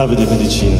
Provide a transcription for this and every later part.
Davide Medicina.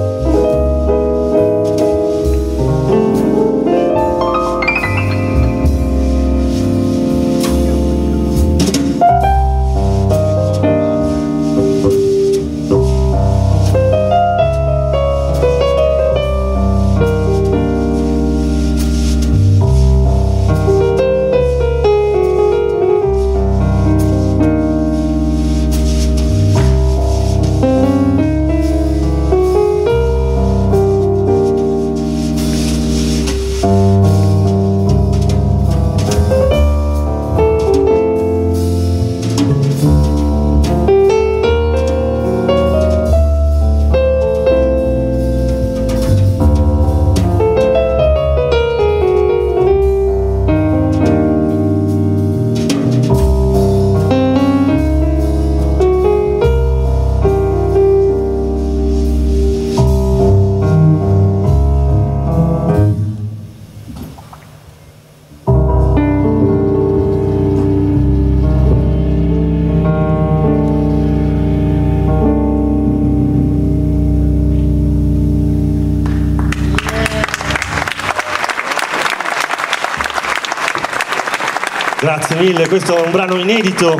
Grazie mille, questo è un brano inedito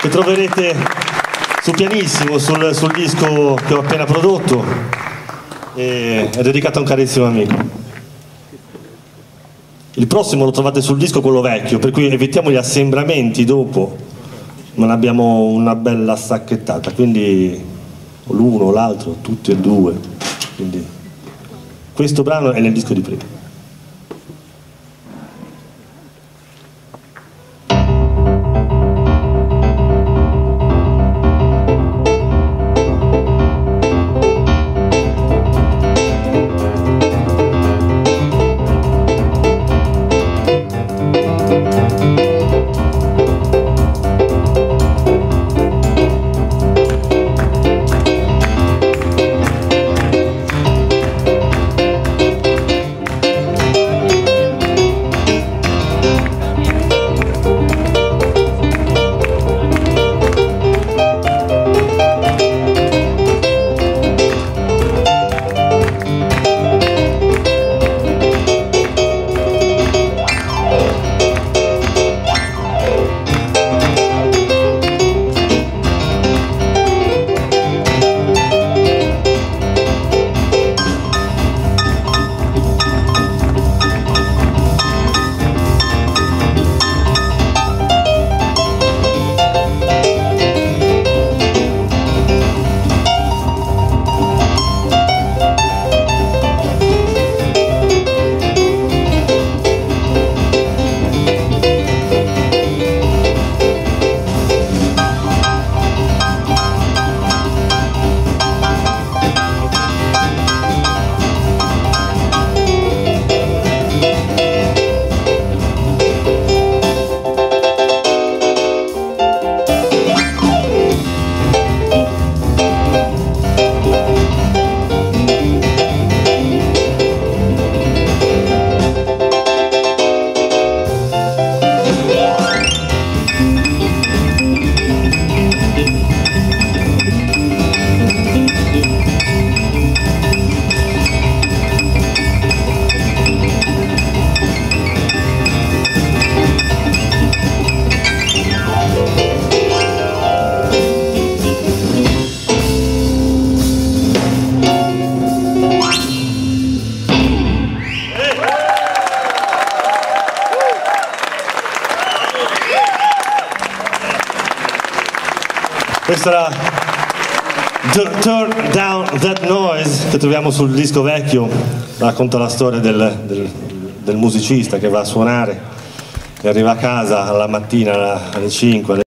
che troverete su pianissimo sul, sul disco che ho appena prodotto e è dedicato a un carissimo amico. Il prossimo lo trovate sul disco, quello vecchio, per cui evitiamo gli assembramenti dopo, non abbiamo una bella sacchettata, quindi l'uno, l'altro, tutti e due. Quindi, questo brano è nel disco di prima. Questo era Turn Down That Noise che troviamo sul disco vecchio, racconta la storia del, del, del musicista che va a suonare e arriva a casa alla mattina alle 5, alle